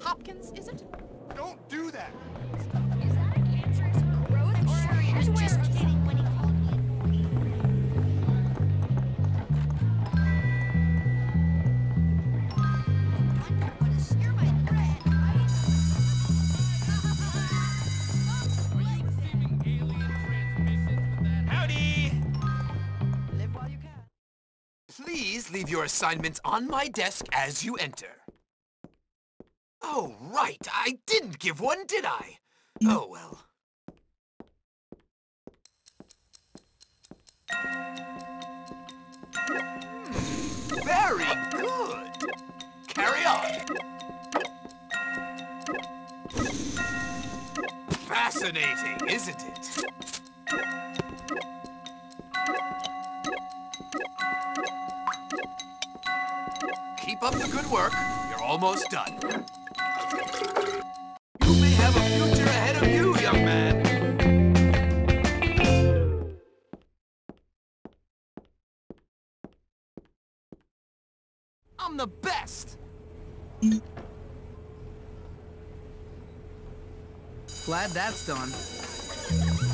Hopkins, is it? Don't do that! Is that a cancerous growth I'm or sure he was swear just or kidding when he called me I'm not gonna share my bread. Howdy! Live while you can. Please leave your assignments on my desk as you enter. Oh, right. I didn't give one, did I? Oh, well. Hmm, very good. Carry on. Fascinating, isn't it? Keep up the good work. You're almost done. You may have a future ahead of you, young man. I'm the best! Glad that's done.